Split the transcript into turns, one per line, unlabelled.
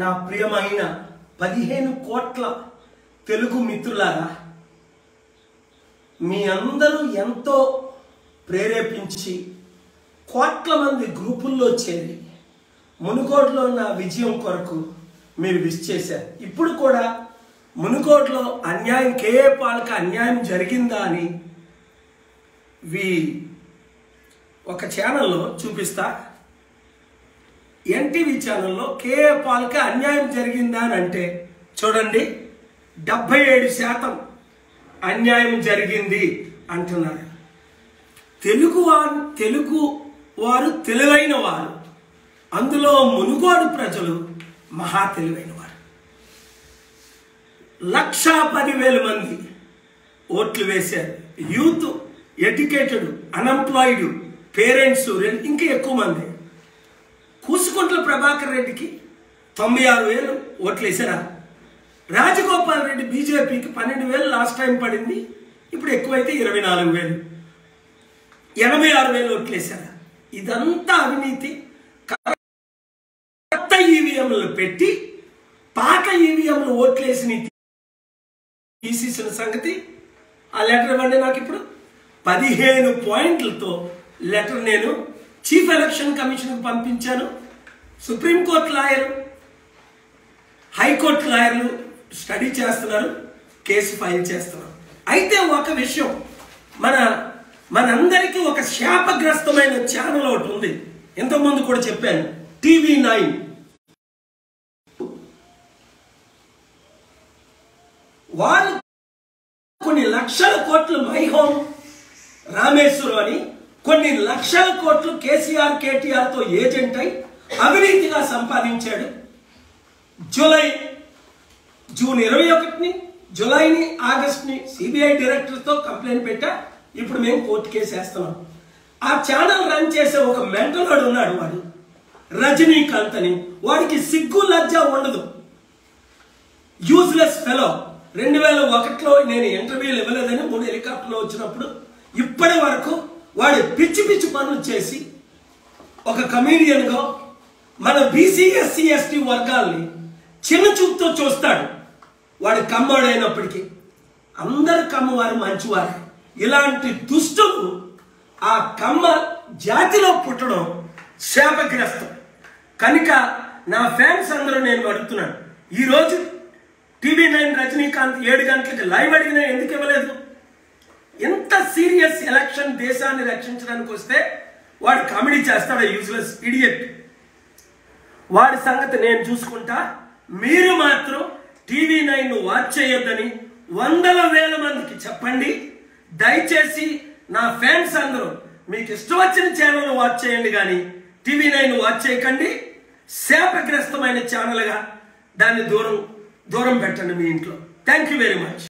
నా ప్రియమైన పదిహేను కోట్ల తెలుగు మిత్రులారా మీ అందరూ ఎంతో ప్రేరేపించి కోట్ల మంది గ్రూపుల్లో చేరి మునుకోట్లో నా విజయం కొరకు మీరు విష్ చేశారు. ఇప్పుడు కూడా మునుకోట్లో అన్యాయం కేఏ పాలక అన్యాయం జరిగిందా అని వి ఒక ఛానల్లో చూపిస్తా. ఎన్టీవీ ఛానల్లో కేఏ పాల్కి అన్యాయం జరిగిందా అని అంటే చూడండి డెబ్బై ఏడు శాతం అన్యాయం జరిగింది అంటున్నారు. తెలుగు వారు తెలుగు వారు తెలివైన వారు అందులో మునుగోడు ప్రజలు మహా తెలివైన వారు. లక్షా పదివేల మంది ఓట్లు వేశారు. యూత్ ఎడ్యుకేటెడ్ అన్ఎంప్లాయిడ్ పేరెంట్స్ ఇంకా ఎక్కువ మంది. కూసుకుంట్ల ప్రభాకర్ రెడ్డికి తొంభై ఆరు వేలు ఓట్లు వేసారా? రాజగోపాల్ రెడ్డి బీజేపీకి పన్నెండు వేలు లాస్ట్ టైం పడింది ఇప్పుడు ఎక్కువైతే ఇరవై నాలుగు వేలు. ఎనభై ఆరు వేలు ఓట్లు వేసారా? ఇదంతా అవినీతి. కొత్త ఈవీఎంలు పెట్టి పాత ఈవీఎంలు ఓట్లేసిన తీసేసిన సంగతి ఆ లెటర్ ఇవ్వండి నాకు ఇప్పుడు. పదిహేను పాయింట్లతో లెటర్ నేను చీఫ్ ఎలక్షన్ కమిషన్కు పంపించాను. Supreme court lawyer high court లాయర్లు స్టడీ చేస్తున్నారు కేసు ఫైల్ చేస్తున్నారు. అయితే ఒక విషయం మన మనందరికీ ఒక శాపగ్రస్తమైన ఛానల్ ఒకటి ఉంది. ఇంతకుముందు కూడా చెప్పాను టీవీ నైన్. వాళ్ళు కొన్ని లక్షల కోట్లు మై హోమ్ రామేశ్వరం అని కొన్ని లక్షల కోట్లు కేసీఆర్ కేటీఆర్తో ఏజెంట్ అయి అవినీతిగా సంపాదించాడు. జూలై జూన్ ఇరవై ఒకటిని జూలైని ఆగస్ట్ని సిబిఐ డైరెక్టర్తో కంప్లైంట్ పెట్టా. ఇప్పుడు మేము కోర్టు కేసు వేస్తున్నాం. ఆ ఛానల్ రన్ చేసే ఒక మెంటలోడు ఉన్నాడు వాడు. రజనీకాంత్ అని. వాడికి సిగ్గు లజ్జ ఉండదు. Useless fellow. రెండు వేల ఒకటిలో నేను ఇంటర్వ్యూలు ఇవ్వలేదని మూడు హెలికాప్టర్లో వచ్చినప్పుడు ఇప్పటి వరకు వాడు పిచ్చి పిచ్చి పనులు చేసి ఒక కమీడియన్గా మన బీసీ ఎస్సీ ఎస్టీ వర్గాల్ని చిన్న చూపుతో చూస్తాడు. వాడు కమ్మడైనప్పటికీ అందరు కమ్మవారు మంచివారు. ఇలాంటి దుష్టులు ఆ కమ్మ జాతిలో పుట్టడం శాపగ్రస్తం. కనుక నా ఫ్యాన్స్ అందరూ నేను అడుగుతున్నాను ఈరోజు టీవీ నైన్ రజనీకాంత్ ఏడు గంటలకి లైవ్ అడిగినా ఎందుకు ఇవ్వలేదు? సీరియస్ ఎలక్షన్ దేశాన్ని రక్షించడానికి వస్తే వాడు కామెడీ చేస్తాడు యూజ్లెస్ ఇడియట్ వాడి సంగతి నేను చూసుకుంటా. మీరు మాత్రం టీవీ నైన్ వాచ్ చేయొద్దని వందల వేల మందికి చెప్పండి. దయచేసి నా ఫ్యాన్స్ అందరూ మీకు ఇష్టం వచ్చిన ఛానల్ వాచ్ చేయండి కానీ టీవీ నైన్ వాచ్ చేయకండి. శాపగ్రస్తమైన ఛానల్గా దాన్ని దూరం దూరం పెట్టండి మీ ఇంట్లో. Thank you very much